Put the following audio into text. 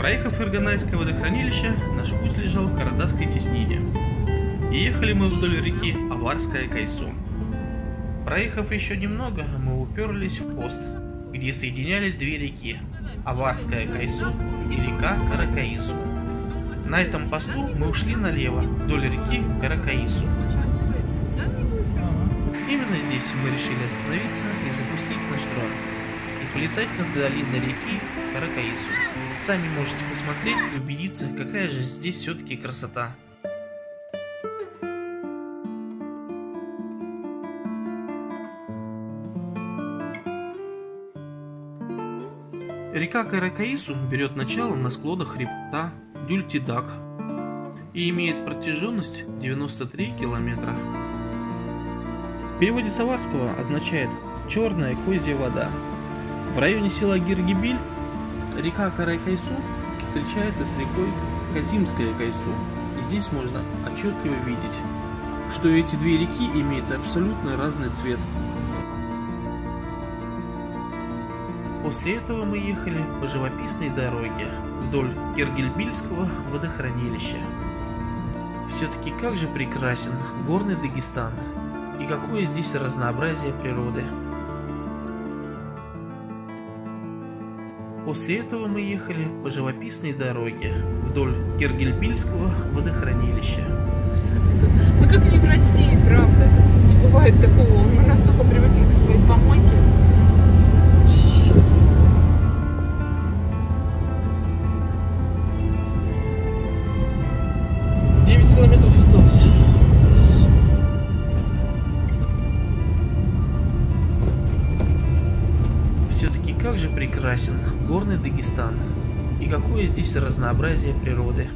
Проехав Ирганайское водохранилище, наш путь лежал к Карадасской теснине. И ехали мы вдоль реки Аварская Кайсу. Проехав еще немного, мы уперлись в пост, где соединялись две реки – Аварская Кайсу и река Каракаису. На этом посту мы ушли налево, вдоль реки Каракаису. Именно здесь мы решили остановиться и запустить наш дрон и полетать над долиной реки Каракаису. Сами можете посмотреть и убедиться, какая же здесь все-таки красота. Река Каракаису берет начало на склонах хребта Дюльтидак и имеет протяженность 93 километра. В переводе Саварского означает «черная козья вода». В районе села Гиргибиль река Каракайсу встречается с рекой Казимская Кайсу. И здесь можно отчетливо видеть, что эти две реки имеют абсолютно разный цвет. После этого мы ехали по живописной дороге вдоль Киргельбильского водохранилища. Все-таки как же прекрасен горный Дагестан и какое здесь разнообразие природы. После этого мы ехали по живописной дороге вдоль Киргельбильского водохранилища. Все-таки как же прекрасен горный Дагестан и какое здесь разнообразие природы.